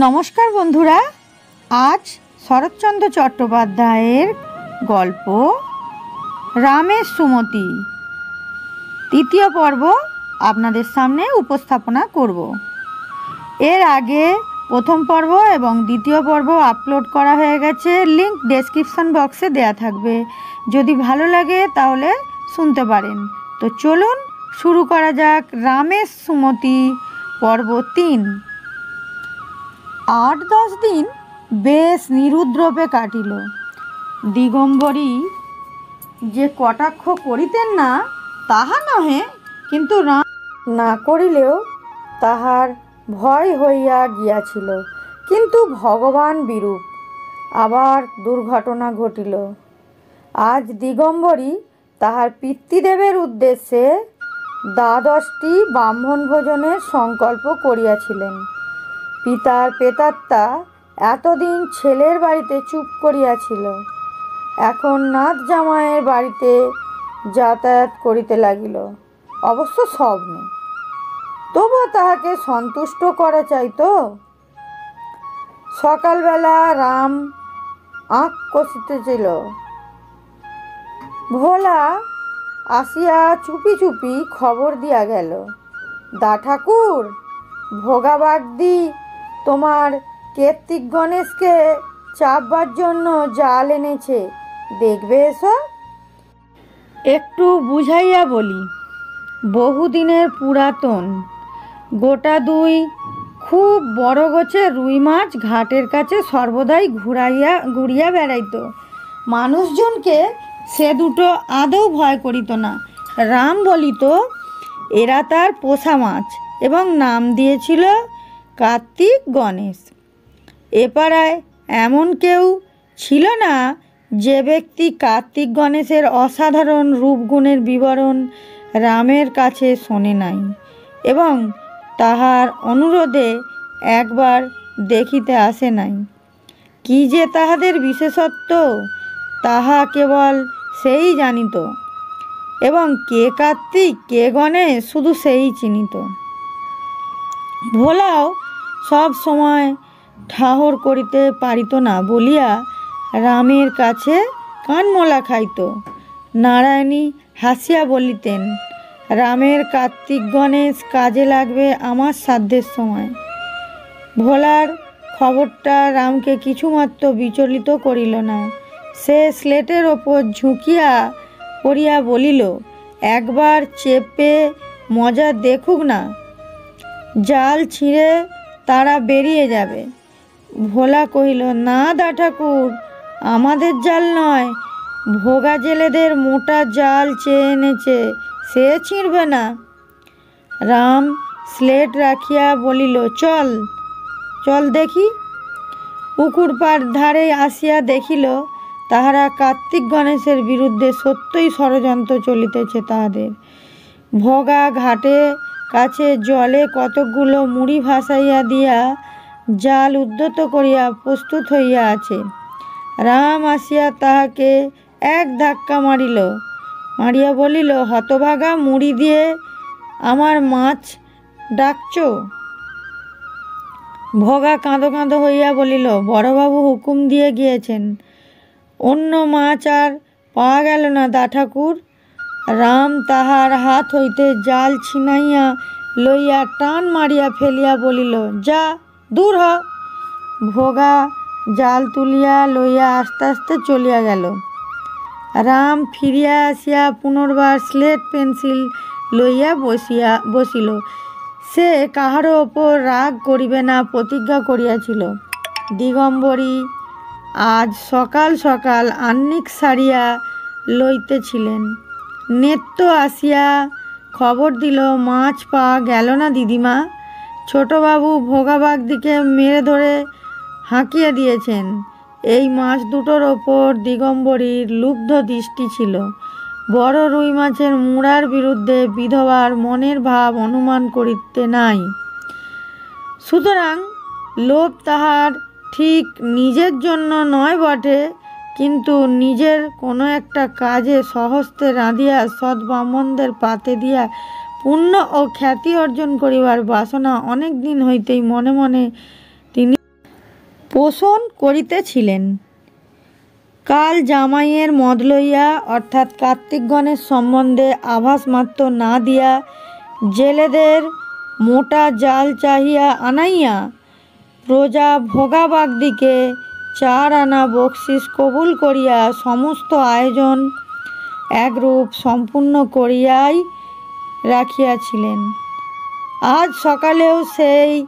নমস্কার বন্ধুরা। আজ শরৎচন্দ্র চট্টোপাধ্যায়ের গল্প রামের সুমতি। তৃতীয় পর্ব আপনাদের সামনে উপস্থাপনা করব। এর আগে প্রথম পর্ব এবং দ্বিতীয় পর্ব আপলোড করা হয়ে গেছে, লিংক ডেসক্রিপশন বক্সে দেয়া থাকবে। যদি ভালো লাগে তাহলে শুনতে পারেন। তো চলুন শুরু করা যাক রামের সুমতি পর্ব তিন। আট দশ দিন বেশ নিরুদ্রবে কাটিল। দিগম্বরী যে কটাক্ষ করিতেন না, তাহা নহে, কিন্তু না করিলেও তাহার ভয় হইয়া গিয়াছিল। কিন্তু ভগবান বিরূপ, আবার দুর্ঘটনা ঘটিল। আজ দিগম্বরী তাহার পিতৃদেবের উদ্দেশ্যে দ্বাদশটি ব্রাহ্মণ ভোজনের সংকল্প করিয়াছিলেন। পিতার পেতাত্তা এতদিন ছেলের বাড়িতে চুপ করিয়াছিল। এখন নাথ জামাইয়ের বাড়িতে যাতায়াত করিতে লাগিল। অবশ্য স্বপ্নে তবুও তাহাকে সন্তুষ্ট করা চাইতো। সকালবেলা রাম আঁক কষিতেছিল। ভোলা আসিয়া চুপি চুপি খবর দিয়া গেল, দা ঠাকুর, ভোগাবাগদি তোমার কার্তিক গণেশকে চাপবার জন্য জাল এনেছে। দেখবে এসো? একটু বুঝাইয়া বলি, বহুদিনের পুরাতন, গোটা দুই খুব বড় গোছে রুই মাছ ঘাটের কাছে সর্বদাই ঘুরাইয়া, ঘুরিয়া বেড়াইতো। মানুষজনকে সে দুটো আদৌ ভয় করিত না। রাম বলিত, এরা তার পোষা মাছ এবং নাম দিয়েছিল কার্তিক গণেশ। এ পাড়ায় এমন কেউ ছিল না যে ব্যক্তি কার্তিক গণেশের অসাধারণ রূপগুণের বিবরণ রামের কাছে শোনে নাই এবং তাহার অনুরোধে একবার দেখিতে আসে নাই। কি যে তাহাদের বিশেষত্ব, তাহা কেবল সেই জানিত। এবং কে কার্তিক, কে গণেশ, শুধু সেই চিনিত। ভোলাও সব সময় ঠাহর করিতে পারিত না, বলিয়া রামের কাছে কানমলা খাইত। নারায়ণী হাসিয়া বলিতেন, রামের কার্তিক গণেশ, কাজে লাগবে আমার সাধ্যের সময়। ভোলার খবরটা রামকে কিছুমাত্র বিচলিত করিল না। সে স্লেটের ওপর ঝুঁকিয়া পড়িয়া বলিল, একবার চেপে মজা দেখুক না। জাল ছিঁড়ে তারা বেরিয়ে যাবে। ভোলা কহিল, না দা ঠাকুর, আমাদের জাল নয়। ভোগা জেলেদের মোটা জাল চেয়ে এনেছে, সে ছিঁড়বে না। রাম স্লেট রাখিয়া বলিল, চল চল দেখি। পুকুর পাড় ধারে আসিয়া দেখিল, তাহারা কার্তিক গণেশের বিরুদ্ধে সত্যই ষড়যন্ত্র চলিতেছে তাহাদের। ভোগা ঘাটে কাছে জলে কতকগুলো মুড়ি ভাসাইয়া দিয়া জাল উদ্যত করিয়া প্রস্তুত হইয়া আছে। রাম আসিয়া তাহাকে এক ধাক্কা মারিল। মারিয়া বলিল, হতভাগা মুড়ি দিয়ে আমার মাছ ডাকছ? ভগা কাঁদো কাঁদো হইয়া বলিল, বড়বাবু হুকুম দিয়ে গিয়েছেন। অন্য মাছ আর পাওয়া গেল না দা ঠাকুর রাম তাহার হাত হইতে জাল ছিনাইয়া লইয়া টান মারিয়া ফেলিয়া বলিল, যা, দূর হ। ভোগা জাল তুলিয়া লইয়া আস্তে আস্তে চলিয়া গেল। রাম ফিরিয়া আসিয়া পুনর্বার স্লেট পেন্সিল লইয়া বসিয়া, বসিল। সে কাহারও ওপর রাগ করিবে না, প্রতিজ্ঞা করিয়াছিল। দিগম্বরী আজ সকাল সকাল আহ্নিক সারিয়া লইতেছিলেন। নেত্য আসিয়া খবর দিল, মাছ পাওয়া গেল না দিদিমা। ছোটবাবু ভোগাবাগ দিকে মেরে ধরে হাঁকিয়ে দিয়েছেন। এই মাছ দুটোর ওপর দিগম্বরীর লুব্ধ দৃষ্টি ছিল। বড় রুই মাছের মুড়ার বিরুদ্ধে বিধবার মনের ভাব অনুমান করিতে নাই। সুতরাং লোভ তাহার ঠিক নিজের জন্য নয় বটে। কিন্তু নিজের কোনো একটা কাজে সহস্তে রাঁধিয়া সৎ ব্রাহ্মণদের পাতে দিয়া পুণ্য ও খ্যাতি অর্জন করিবার বাসনা অনেক দিন হইতেই মনে মনে তিনি পোষণ করিতেছিলেন। কাল জামাইয়ের মদ লইয়া, অর্থাৎ কার্তিকগণের সম্বন্ধে আভাস মাত্র না দিয়া জেলেদের মোটা জাল চাহিয়া আনাইয়া প্রজা ভোগাবাগদিকে চার আনা বকশিস কবুল করিয়া সমস্ত আয়োজন একরূপ সম্পূর্ণ করিয়াই রাখিয়াছিলেন। আজ সকালেও সেই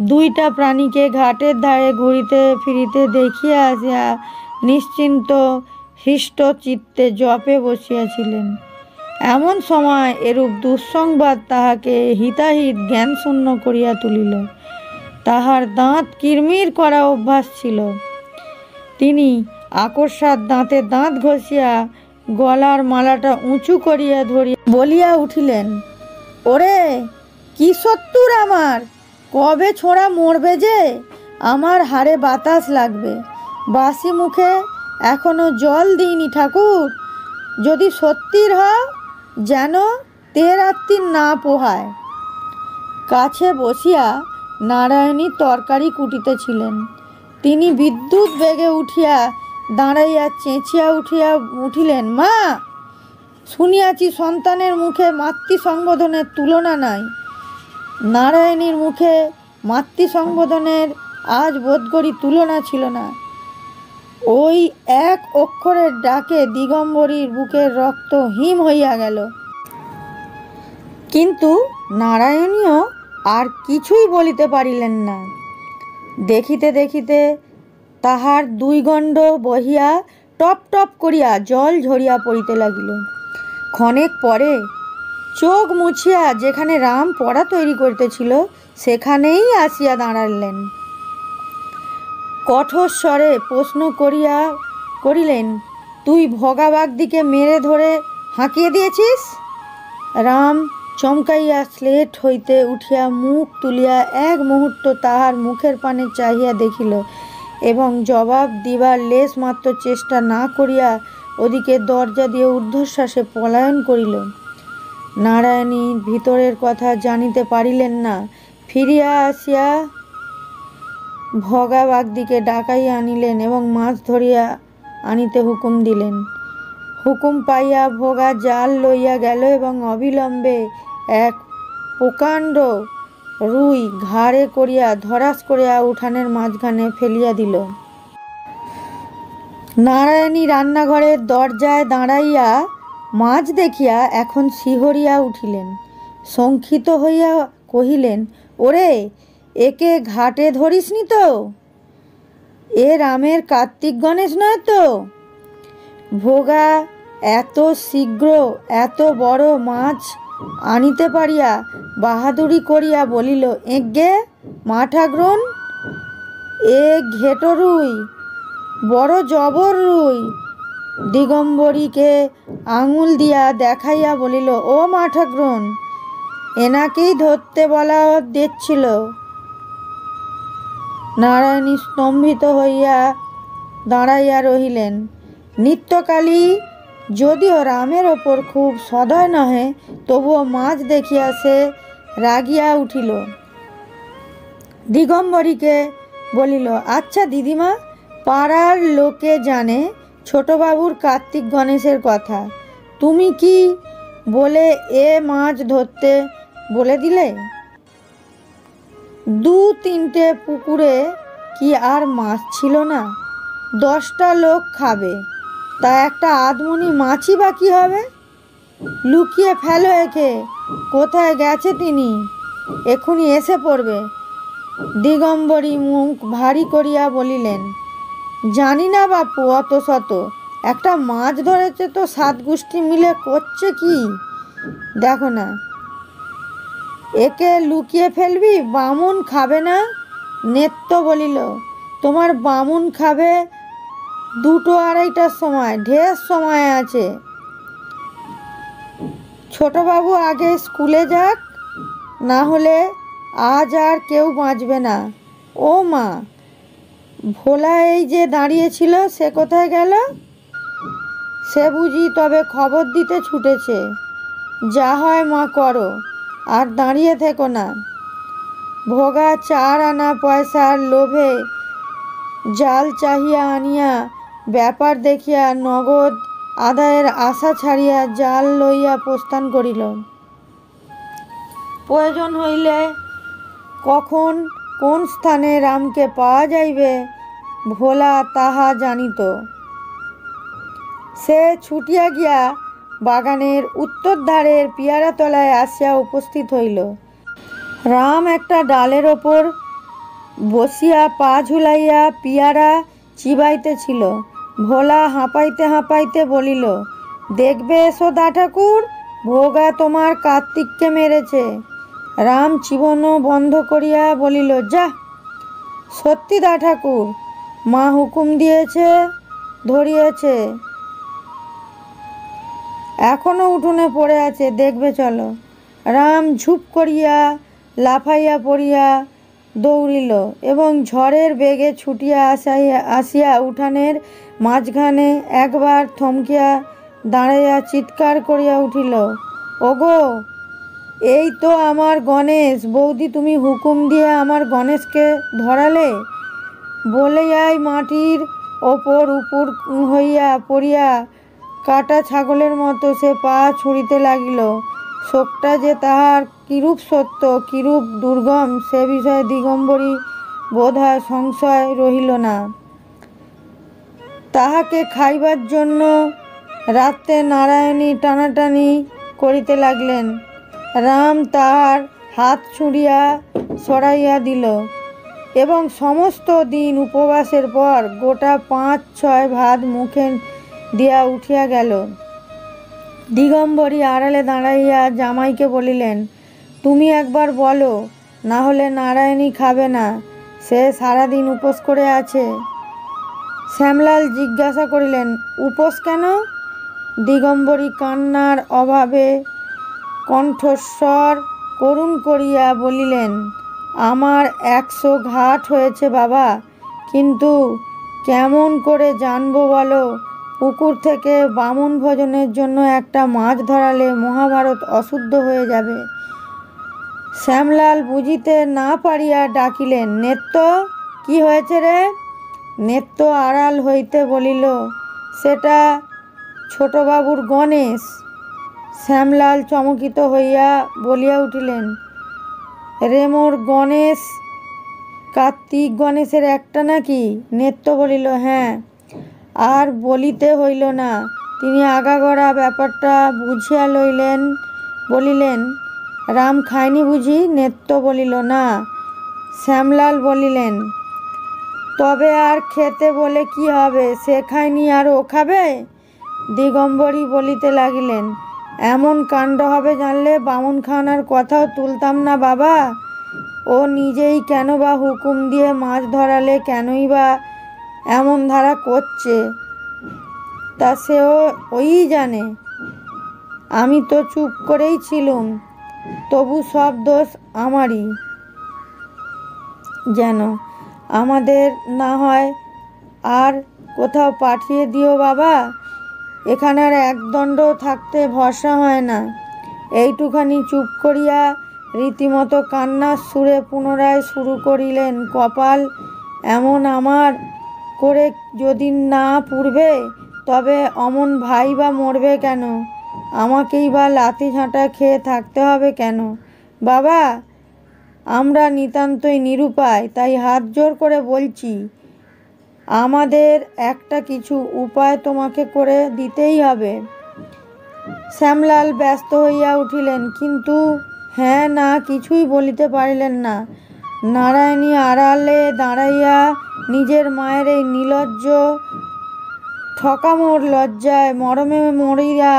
দুইটা প্রাণীকে ঘাটের ধারে ঘুরিতে ফিরিতে দেখিয়া আসিয়া নিশ্চিন্ত হৃষ্ট চিত্তে জপে বসিয়াছিলেন। এমন সময় এরূপ দুঃসংবাদ তাহাকে হিতাহিত জ্ঞানশূন্য করিয়া তুলিল। তাহার দাঁত কিরমির করা অভ্যাস ছিল। তিনি আকস্মাত দাঁতে দাঁত ঘষিয়া গলার মালাটা উঁচু করিয়া ধরিয়া বলিয়া উঠিলেন, ওরে, কি সত্তর আমার! কবে ছোঁড়া মরবে যে? আমার হাড়ে বাতাস লাগবে। বাসি মুখে এখনও জল দিইনি ঠাকুর। যদি সত্যির হও, যেন তের আত্মীর না পোহায় কাছে বসিয়া নারায়ণী তরকারি কুটিতেছিলেন। তিনি বিদ্যুৎ বেগে উঠিয়া দাঁড়াইয়া চেঁচিয়া উঠিয়া উঠিলেন, মা, শুনিয়াছি সন্তানের মুখে মাতৃ সংবোধনের তুলনা নাই। নারায়ণীর মুখে মাতৃ সংবোধনের আজ বোধ করি তুলনা ছিল না। ওই এক অক্ষরের ডাকে দিগম্বরীর বুকের রক্ত হিম হইয়া গেল। কিন্তু নারায়ণীও আর কিছুই বলিতে পারিলেন না। দেখিতে দেখিতে তাহার দুই গণ্ড বহিয়া টপ টপ করিয়া জল ঝরিয়া পড়িতে লাগিল। ক্ষণেক পরে চোখ মুছিয়া যেখানে রাম পড়া তৈরি করিতেছিল, সেখানেই আসিয়া দাঁড়ালেন। কঠোর স্বরে প্রশ্ন করিয়া করিলেন, তুই ভগাবাগদিকে মেরে ধরে হাঁকিয়ে দিয়েছিস? রাম চমকাইয়া স্লেট হইতে উঠিয়া মুখ তুলিয়া এক মুহূর্ত তাহার মুখের পানে চাহিয়া দেখিল এবং জবাব দিবার লেশ মাত্র চেষ্টা না করিয়া ওদিকে দরজা দিয়ে ঊর্ধ্বশ্বাসে পলায়ন করিল। নারায়ণী, ভিতরের কথা জানিতে পারিলেন না। ফিরিয়া আসিয়া ভগা বাগদিকে ডাকাইয়া আনিলেন এবং মাছ ধরিয়া আনিতে হুকুম দিলেন। হুকুম পাইয়া ভোগা জাল লইয়া গেল এবং অবিলম্বে এক প্রকাণ্ড রুই ঘাড়ে করিয়া ধরাস করিয়া উঠানের মাঝখানে ফেলিয়া দিল। নারায়ণী রান্নাঘরের দরজায় দাঁড়াইয়া মাছ দেখিয়া এখন শিহরিয়া উঠিলেন। শঙ্কিত হইয়া কহিলেন, ওরে, একে ঘাটে ধরিসনি তো? এ রামের কার্তিক গণেশ নয় তো? ভোগা, এত শীঘ্র, এত বড় মাছ আনিতে পারিয়া বাহাদুরি করিয়া বলিল, এগে, মা ঠাকরুন, এ ঘেটো রুই, বড় জবর রুই। দিগম্বরীকে আঙুল দিয়া দেখাইয়া বলিল, ও মা ঠাকরুন, এনাকেই ধরতে বলা দিচ্ছিল। নারায়ণী স্তম্ভিত হইয়া দাঁড়াইয়া রহিলেন। নিত্যকালী, যদিও রামের ওপর খুব সদয় নহে, তবুও মাছ দেখিয়া সে রাগিয়া উঠিল। দিগম্বরীকে বলিল আচ্ছা দিদিমা, পাড়ার লোকে জানে ছোটবাবুর কার্তিক গণেশের কথা। তুমি কি বলে এ মাছ ধরতে বলে দিলে? দু তিনটে পুকুরে কি আর মাছ ছিল না? দশটা লোক খাবে। তা একটা আধমনি মাছই বা কী হবে? লুকিয়ে ফেলো একে। কোথায় গেছে তিনি? এখনই এসে পড়বে। দিগম্বরী মুখ ভারী করিয়া বলিলেন, জানি না বাপু অত শত একটা মাছ ধরেছে তো সাত গোষ্ঠী মিলে করছে কি? দেখো না। একে লুকিয়ে ফেলবি, বামুন খাবে না? নেত্য বলিল, তোমার বামুন খাবে দুটো আড়াইটার সময়, ঢের সময় আছে। ছোটবাবু আগে স্কুলে যাক, না হলে আজ আর কেউ বাঁচবে না। ও মা, ভোলা এই যে দাঁড়িয়েছিল, সে কোথায় গেল? সে বুঝি তবে খবর দিতে ছুটেছে। যা হয় মা করো, আর দাঁড়িয়ে থেকো না। ভোগা চার আনা পয়সার লোভে জাল চাহিয়া আনিয়া ব্যাপার দেখিয়া নগদ আদায়ের আশা ছাড়িয়া জাল লইয়া প্রস্থান করিল। প্রয়োজন হইলে কখন কোন স্থানে রামকে পাওয়া যাইবে, ভোলা তাহা জানিত। সে ছুটিয়া গিয়া বাগানের উত্তর ধারের পিয়ারা তলায় আসিয়া উপস্থিত হইল। রাম একটা ডালের ওপর বসিয়া পা ঝুলাইয়া পিয়ারা চিবাইতেছিল। ভোলা হাঁপাইতে হাঁপাইতে বলিল, দেখবে এসো দা ঠাকুর, ভোগা তোমার কার্তিককে মেরেছে। রাম চিবনো বন্ধ করিয়া বলিল, যা, সত্যি দা ঠাকুর, মা হুকুম দিয়েছে, ধরিয়েছে। এখনও উঠোনে পড়ে আছে, দেখবে চলো। রাম ঝুপ করিয়া, লাফাইয়া পড়িয়া দৌড়িল এবং ঝড়ের বেগে ছুটিয়া আসাইয়া, আসিয়া উঠানের মাঝখানে একবার থমকিয়া দাঁড়াইয়া চিৎকার করিয়া উঠিল, ওগো, এই তো আমার গণেশ, বৌদি তুমি হুকুম দিয়ে আমার গণেশকে ধরালে? বলেয়াই মাটির ওপর উপর হইয়া পড়িয়া কাটা ছাগলের মতো সে পা ছুঁড়িতে লাগিল। শোকটা যে তাহার কিরূপ সত্য, কিরূপ দুর্গম, সে বিষয়ে দিগম্বরী বোধ হয় সংশয় রহিল না। তাহাকে খাইবার জন্য রাত্রে নারায়ণী টানাটানি করিতে লাগলেন। রাম তাহার হাত ছুঁড়িয়া সরাইয়া দিল এবং সমস্ত দিন উপবাসের পর গোটা পাঁচ ছয় ভাত মুখে দিয়া উঠিয়া গেল। দিগম্বরী আড়ালে দাঁড়াইয়া জামাইকে বলিলেন, তুমি একবার বলো, না হলে নারায়ণী খাবে না, সে সারাদিন উপোস করে আছে। শ্যামলাল জিজ্ঞাসা করিলেন, উপোস কেন? দিগম্বরী কান্নার অভাবে কণ্ঠস্বর করুণ করিয়া বলিলেন, আমার একশো ঘাট হয়েছে বাবা, কিন্তু কেমন করে জানব বলো? পুকুর থেকে বামুন ভোজনের জন্য একটা মাছ ধরালে মহাভারত অশুদ্ধ হয়ে যাবে। শ্যামলাল বুঝিতে না পারিয়া ডাকিলেন নেত্য কি হয়েছে রে? নেত্য আড়াল হইতে বলিল, সেটা ছোটবাবুর গণেশ। শ্যামলাল চমকিত হইয়া বলিয়া উঠিলেন রেমোর গণেশ, কার্তিক গণেশের একটা নাকি? নেত্য বলিল হ্যাঁ। আর বলিতে হইল না। তিনি আগাগোড়া ব্যাপারটা বুঝিয়া লইলেন, বলিলেন, রাম খায়নি বুঝি? নেত্য বলিল, না। শ্যামলাল বলিলেন, তবে আর খেতে বলে কি হবে? সে খায়নি আর ও খাবে? দিগম্বরী বলিতে লাগিলেন, এমন কাণ্ড হবে জানলে বামুন খাওয়ানোর কথাও তুলতাম না বাবা। ও নিজেই কেন বা হুকুম দিয়ে মাছ ধরালে কেনই বা এমন ধারা করছে তা সেও ওই জানে। আমি তো চুপ করেই ছিলুম, তবু সব দোষ আমারই। যেন আমাদের না হয় আর কোথাও পাঠিয়ে দিও বাবা, এখানে আর একদণ্ড থাকতে ভরসা হয় না। এইটুখানি চুপ করিয়া রীতিমতো কান্নার সুরে পুনরায় শুরু করিলেন কপাল, এমন আমার করে যদি না পুড়বে, তবে অমন ভাই বা মরবে কেন? আমাকেই বা লাথি ঝাঁটা খেয়ে থাকতে হবে কেন? বাবা, আমরা নিতান্তই নিরুপায়, তাই হাত জোর করে বলছি, আমাদের একটা কিছু উপায় তোমাকে করে দিতেই হবে। শ্যামলাল ব্যস্ত হইয়া উঠিলেন, কিন্তু হ্যাঁ না কিছুই বলিতে পারিলেন না। নারায়ণী আড়ালে দাঁড়াইয়া নিজের মায়ের এই নিলজ্জ ঠকামোর লজ্জায় মরমে মরিয়া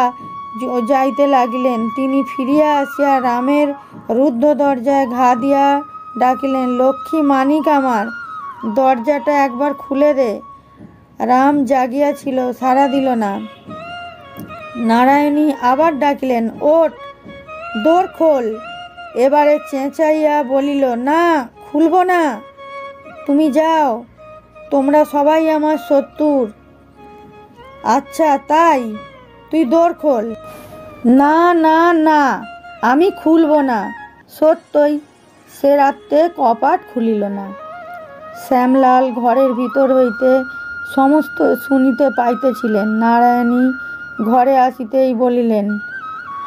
যাইতে লাগিলেন। তিনি ফিরিয়া আসিয়া রামের রুদ্ধ দরজায় ঘা দিয়া ডাকিলেন, লক্ষ্মী মানিক আমার, দরজাটা একবার খুলে দে। রাম জাগিয়াছিল, সাড়া দিল না। নারায়ণী আবার ডাকিলেন ওট দোর খোল। এবারে চেঁচাইয়া বলিল, না খুলব না। তুমি যাও, তোমরা সবাই আমার শত্রুর। আচ্ছা তাই? তুই দোর খোল। না না না, আমি খুলব না। সত্যই, সে রাত্রে কপাট খুলিল না। শ্যামলাল ঘরের ভিতর হইতে সমস্ত শুনিতে পাইতেছিলেন। নারায়ণী ঘরে আসিতেই বলিলেন,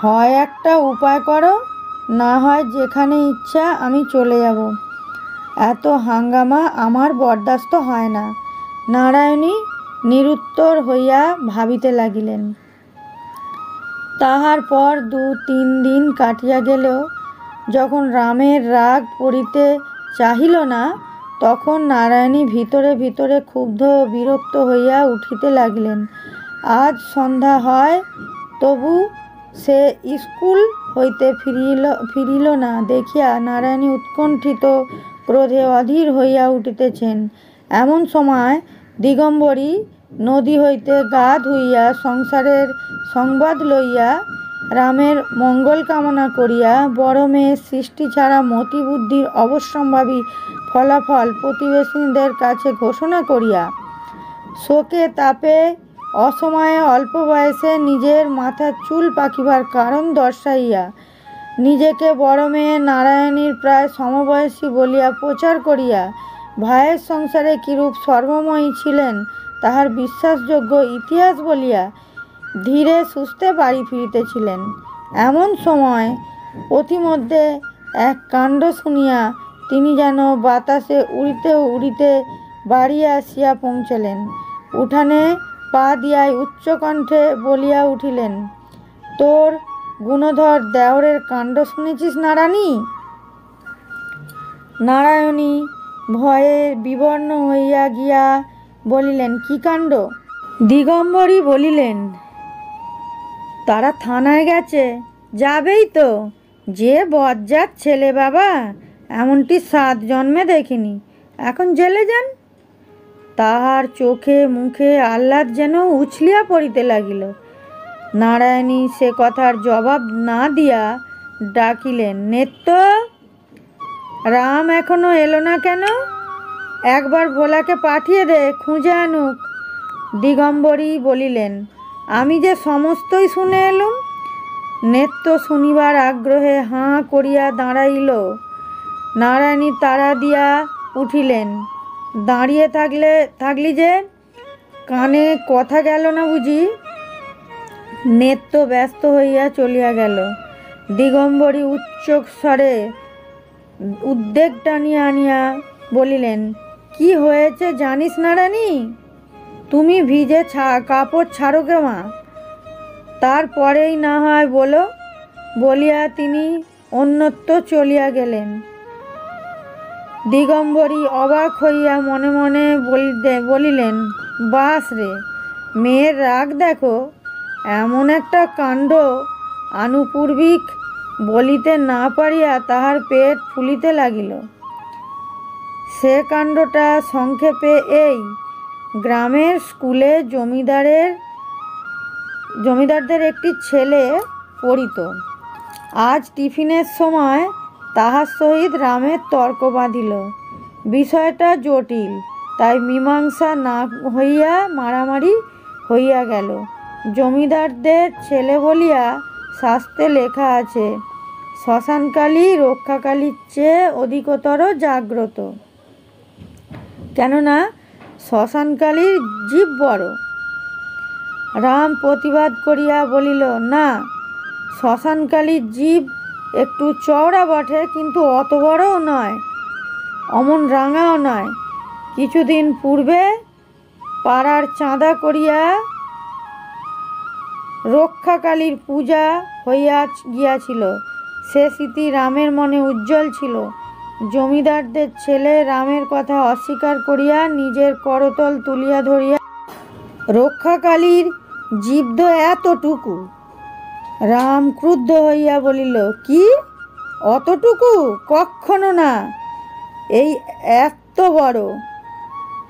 হয় একটা উপায় করো, না হয় যেখানে ইচ্ছা আমি চলে যাব। এত হাঙ্গামা আমার বরদাস্ত হয় না। নারায়ণী নিরুত্তর হইয়া ভাবিতে লাগিলেন। তাহার পর দু তিন দিন কাটিয়া গেলেও যখন রামের রাগ পড়িতে চাহিল না, তখন নারায়ণী ভিতরে ভিতরে ক্ষুব্ধ বিরক্ত হইয়া উঠিতে লাগিলেন। আজ সন্ধ্যা হয়, তবু সে স্কুল হইতে ফিরিল ফিরিল না, দেখিয়া নারায়ণী উৎকণ্ঠিত ক্রোধে অধীর হইয়া উঠিতেছেন। এমন সময় দিগম্বরী নদী হইতে গা ধুইয়া সংসারের সংবাদ লইয়া রামের মঙ্গল কামনা করিয়া বড় মেয়ের সৃষ্টি ছাড়া মতিবুদ্ধির অবশ্যম্ভাবী ফলাফল প্রতিবেশীদের কাছে ঘোষণা করিয়া শোকে তাপে অসময়ে অল্প বয়সে নিজের মাথার চুল পাকিবার কারণ দর্শাইয়া নিজেকে বড় মেয়ে নারায়ণীর প্রায় সমবয়সী বলিয়া প্রচার করিয়া ভাইয়ের সংসারে কিরূপ সর্বময়ী ছিলেন, তাহার বিশ্বাসযোগ্য ইতিহাস বলিয়া ধীরে সুস্থে বাড়ি ফিরিতেছিলেন। এমন সময় অতিমধ্যে এক কাণ্ড শুনিয়া তিনি যেন বাতাসে উড়িতে উড়িতে বাড়ি আসিয়া পৌঁছলেন। উঠানে পা দিয়াই উচ্চকণ্ঠে বলিয়া উঠিলেন, তোর গুণধর দেওরের কাণ্ড শুনেছিস নারায়ণী? নারায়ণী ভয়ে বিবর্ণ হইয়া গিয়া বলিলেন, কি কাণ্ড? দিগম্বরী বলিলেন, তারা থানায় গেছে, যাবেই তো। যে বজ্জাত ছেলে বাবা, এমনটি সাত জন্মে দেখিনি। এখন জেলে যান। তাহার চোখে মুখে আহ্লাদ যেন উছলিয়া পড়িতে লাগিল। নারায়ণী সে কথার জবাব না দিয়া ডাকিলেন, নেত্য, রাম এখনও এলো না কেন? একবার ভোলাকে পাঠিয়ে দে, খুঁজে আনুক। দিগম্বরী বলিলেন, আমি যে সমস্তই শুনে এলুম, নেত্য শুনিবার আগ্রহে হাঁ করিয়া দাঁড়াইল। নারায়ণী তারা দিয়া উঠিলেন, দাঁড়িয়ে থাকলে, থাকলি যে, কানে কথা গেল না বুঝি? নেত্য ব্যস্ত হইয়া চলিয়া গেল। দিগম্বরী উচ্চ স্বরে উদ্বেগ টানিয়া আনিয়া বলিলেন, কি হয়েছে জানিস না রানী? তুমি ভিজে ছা, কাপড় ছাড়ো কে মা। তারপরেই না হয় বলো বলিয়া তিনি অন্যত্র চলিয়া গেলেন। দিগম্বরী অবাক হইয়া মনে মনে বলিলেন, বাস রে, মেয়ের রাগ দেখো। এমন একটা কাণ্ড আনুপূর্বিক বলিতে না পারিয়া তাহার পেট ফুলিতে লাগিল। সে কাণ্ডটা সংক্ষেপে এই, গ্রামের স্কুলে জমিদারের, জমিদারদের একটি ছেলে পড়িত। আজ টিফিনের সময় তাহার সহিত রামের তর্ক বাঁধিল। বিষয়টা জটিল, তাই মীমাংসা না হইয়া মারামারি হইয়া গেল। জমিদারদের ছেলে বলিয়া শাস্ত্রে লেখা আছে শ্মশানকালী রক্ষাকালীর চেয়ে অধিকতর জাগ্রত। কেননা শ্মশানকালীর জীব বড়। রাম প্রতিবাদ করিয়া বলিল, না শ্মশানকালীর জীব একটু চওড়া বটে, কিন্তু অত বড়ও নয়, অমন রাঙাও নয়। কিছুদিন পূর্বে পাড়ার চাঁদা করিয়া রক্ষাকালীর পূজা হইয়া গিয়াছিল। সে স্মৃতি রামের মনে উজ্জ্বল ছিল। জমিদারদের ছেলে রামের কথা অস্বীকার করিয়া নিজের করতল তুলিয়া ধরিয়া রক্ষাকালীর জীব্দ এতটুকু? রাম ক্রুদ্ধ হইয়া বলিল, কি? অতটুকু? কখনো না। এই এত বড়।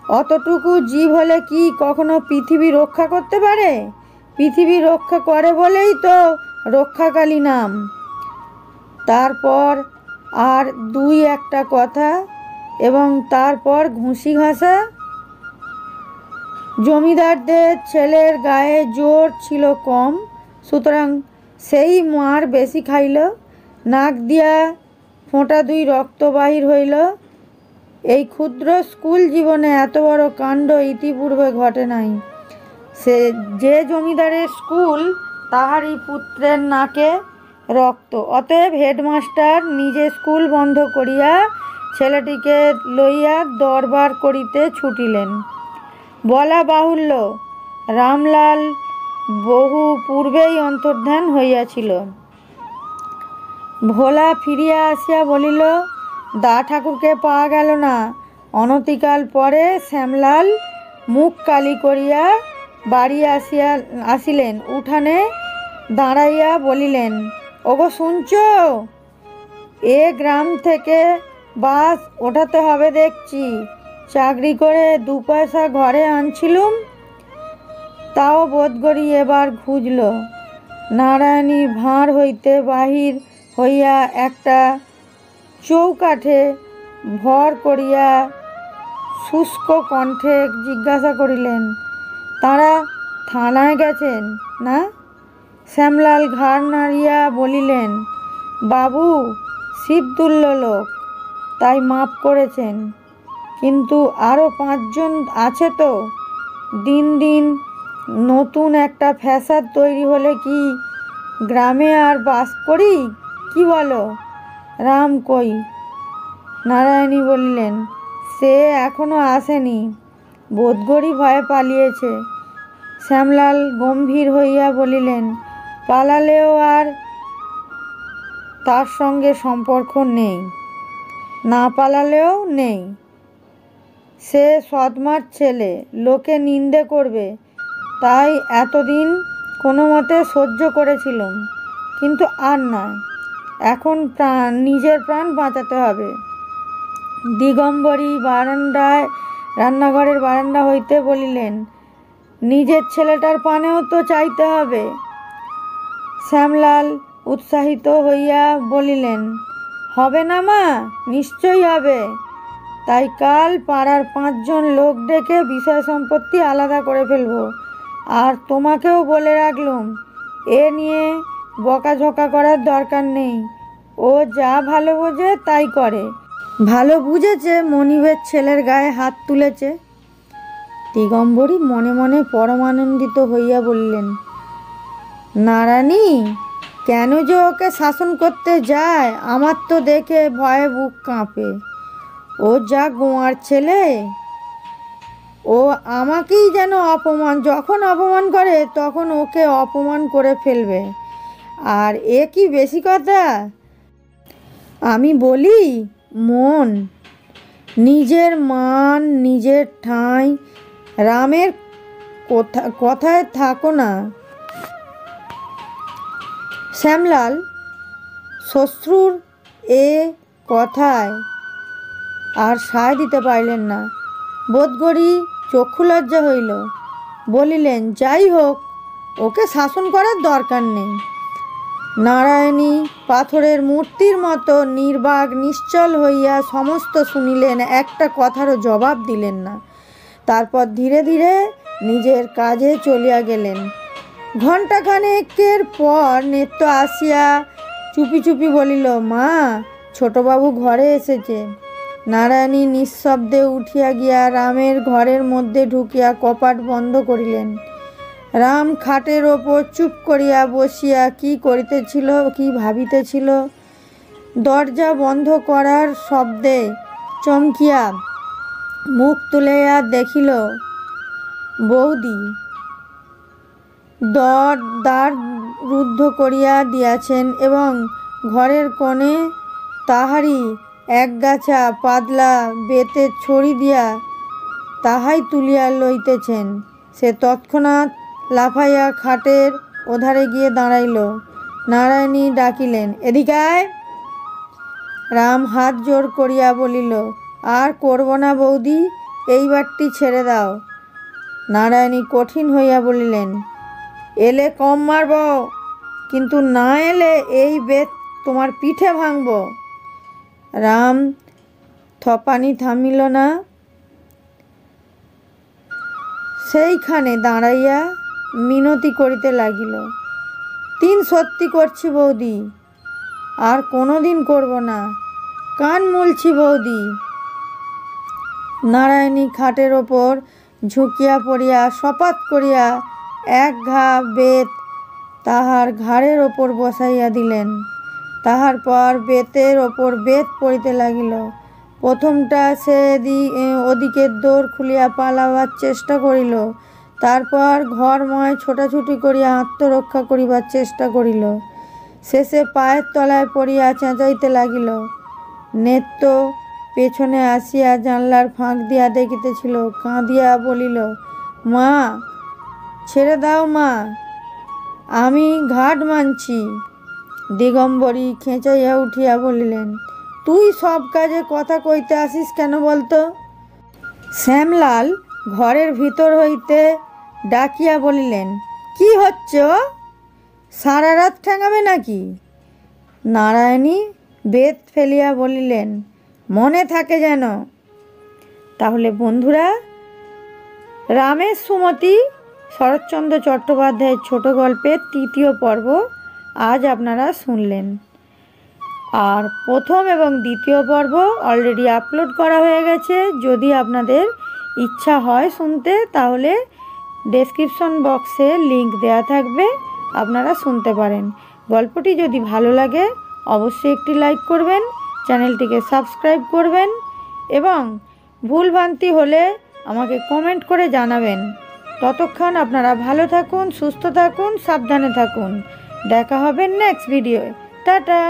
অতটুকু জীব হলে কি কখনো পৃথিবী রক্ষা করতে পারে? পৃথিবী রক্ষা করে বলেই তো রক্ষাকালী নাম। তারপর আর দুই একটা কথা এবং তারপর ঘুষি ঘাসা। জমিদারদের ছেলের গায়ে জোর ছিল কম, সুতরাং সেই মার বেশি খাইল। নাক দিয়া ফোঁটা দুই রক্ত বাহির হইল। এই ক্ষুদ্র স্কুল জীবনে এত বড় কাণ্ড ইতিপূর্বে ঘটে নাই। সে যে জমিদারের স্কুল, তাহারই পুত্রের নাকে রক্ত। অতএব হেডমাস্টার নিজে স্কুল বন্ধ করিয়া ছেলেটিকে লইয়া দরবার করিতে ছুটিলেন। বলা বাহুল্য, রামলাল বহু পূর্বেই অন্তর্ধান হইয়াছিল। ভোলা ফিরিয়া আসিয়া বলিল, দা ঠাকুরকে পাওয়া গেল না। অনতিকাল পরে শ্যামলাল মুখ কালি করিয়া বাড়ি আসিয়া, আসিলেন। উঠানে দাঁড়াইয়া বলিলেন, ওগো, শুনছ? এ গ্রাম থেকে বাস ওঠাতে হবে দেখছি। চাকরি করে দু পয়সা ঘরে আনছিলুম, তাও বোধ করি এবার খুঁজল। নারায়ণীর ভাঁড় হইতে বাহির হইয়া একটা চৌকাঠে ভর করিয়া শুষ্ক কণ্ঠে জিজ্ঞাসা করিলেন তারা থানায় গেছেন, না? শ্যামলাল ঘাড় নাড়িয়া বলিলেন, বাবু শিবতুল্য লোক, তাই মাপ করেছেন। কিন্তু আরও পাঁচজন আছে তো। দিন দিন নতুন একটা ফ্যাসাদ তৈরি হলে কি গ্রামে আর বাস করি? কি বলো? রাম কই? নারায়ণী বলিলেন, সে এখনও আসেনি। বোধগড়ি ভয়ে পালিয়েছে। শ্যামলাল গম্ভীর হইয়া বলিলেন, পালালেও আর তার সঙ্গে সম্পর্ক নেই। না পালালেও নেই। সে সৎমার ছেলে, লোকে নিন্দে করবে। তাই এতদিন কোনো মতে সহ্য করেছিলাম, কিন্তু আর নয়। এখন প্রাণ, নিজের প্রাণ বাঁচাতে হবে। দিগম্বরী বারান্দায়, রান্নাঘরের বারান্দা হইতে বলিলেন নিজের ছেলেটার পানেও তো চাইতে হবে। শ্যামলাল উৎসাহিত হইয়া বলিলেন, হবে না মা, নিশ্চয়ই হবে তাই কাল পাড়ার পাঁচজন লোক ডেকে বিষয় সম্পত্তি আলাদা করে ফেলব। আর তোমাকেও বলে রাখলুম, এ নিয়ে বকাঝকা করার দরকার নেই। ও যা ভালো বোঝে তাই করে। ভালো বুঝেছে, মনিবের ছেলের গায়ে হাত তুলেছে। দিগম্বরী মনে মনে পরমানন্দিত হইয়া বললেন, নারায়ণী, কেন যে ওকে শাসন করতে যায়? আমার তো দেখে ভয়ে বুক কাঁপে। ও যা গোয়ার ছেলে, ও আমাকেই যেন অপমান, যখন অপমান করে, তখন ওকে অপমান করে ফেলবে। আর এ কি বেশি কথা? আমি বলি, মন, নিজের মান, নিজের ঠাঁই রামের কথা, কথায় থাকো না। শ্যামলাল শ্বশ্রুর এ কথায় আর সায় দিতে পারলেন না। বোধগড়ি চক্ষু লজ্জা হইল। বলিলেন, যাই হোক, ওকে শাসন করার দরকার নেই। নারায়ণী পাথরের মূর্তির মতো নির্বাক, নিশ্চল হইয়া সমস্ত শুনিলেন, একটা কথারও জবাব দিলেন না। তারপর ধীরে ধীরে নিজের কাজে চলিয়া গেলেন। ঘণ্টাখানেকের পর নেত্য আসিয়া চুপি চুপি বলিল, মা, ছোটবাবু ঘরে এসেছে। নারায়ণী নিঃশব্দে উঠিয়া গিয়া রামের ঘরের মধ্যে ঢুকিয়া কপাট বন্ধ করিলেন। রাম খাটের ওপর চুপ করিয়া বসিয়া কি করিতেছিল, কি ভাবিতেছিল? দরজা বন্ধ করার শব্দে চমকিয়া মুখ তুলিয়া দেখিল, বৌদি, দর দ্বার রুদ্ধ করিয়া দিয়াছেন এবং ঘরের কোণে তাহারই একগাছা পাতলা বেতে ছড়ি দিয়া তাহাই তুলিয়া লইতেছেন। সে তৎক্ষণাৎ লাফাইয়া খাটের ওধারে গিয়ে দাঁড়াইল। নারায়ণী ডাকিলেন এদিকায় রাম হাত জোর করিয়া বলিল আর করব না বৌদি এইবারটি ছেড়ে দাও। নারায়ণী কঠিন হইয়া বলিলেন, এলে কম মারব, কিন্তু না এলে এই বেত তোমার পিঠে ভাঙব। রাম, থপানি থামিল না। সেইখানে দাঁড়াইয়া মিনতি করিতে লাগিল। তিন সত্যি করছি বৌদি, আর কোনো দিন করব না। কান মুলছি বৌদি নারায়ণী খাটের ওপর ঝুঁকিয়া পড়িয়া শপাত করিয়া এক ঘা বেত তাহার ঘাড়ের ওপর বসাইয়া দিলেন। তাহার পর বেতের ওপর বেত পড়িতে লাগিল। প্রথমটা সে ওদিকের দৌড় খুলিয়া পালাবার চেষ্টা করিল। তারপর ঘরময় ছোটাছুটি করিয়া আত্মরক্ষা করিবার চেষ্টা করিল। শেষে পায়ের তলায় পড়িয়া চেঁচাইতে লাগিল। নেত্য পেছনে আসিয়া জানলার ফাঁক দিয়া দেখিতেছিল, কাঁদিয়া বলিল, মা, ছেড়ে দাও মা, আমি ঘাট মানছি। দিগম্বরী খেঁচাইয়া উঠিয়া বলিলেন, তুই সব কাজে কথা কইতে আসিস কেন বলতো? শ্যামলাল ঘরের ভিতর হইতে ডাকিয়া বলিলেন, কি হচ্ছে? ও সারা রাত ঠেঙাবে নাকি? নারায়ণী বেত ফেলিয়া বলিলেন মনে থাকে যেন। তাহলে বন্ধুরা রামের সুমতি শরৎচন্দ্র চট্টোপাধ্যায়ের ছোট গল্পের তৃতীয় পর্ব আজ আপনারা শুনলেন। আর প্রথম এবং দ্বিতীয় পর্ব অলরেডি আপলোড করা হয়ে গেছে। যদি আপনাদের ইচ্ছা হয় শুনতে, তাহলে ডেসক্রিপশন বক্সে লিংক দেওয়া থাকবে, আপনারা শুনতে পারেন। গল্পটি যদি ভালো লাগে, অবশ্যই একটি লাইক করবেন। চ্যানেলটিকে সাবস্ক্রাইব করবেন এবং ভুলভ্রান্তি হলে আমাকে কমেন্ট করে জানাবেন। ততক্ষণ আপনারা ভালো থাকুন, সুস্থ থাকুন, সাবধানে থাকুন। দেখা হবে নেক্সট ভিডিওয় টাটা!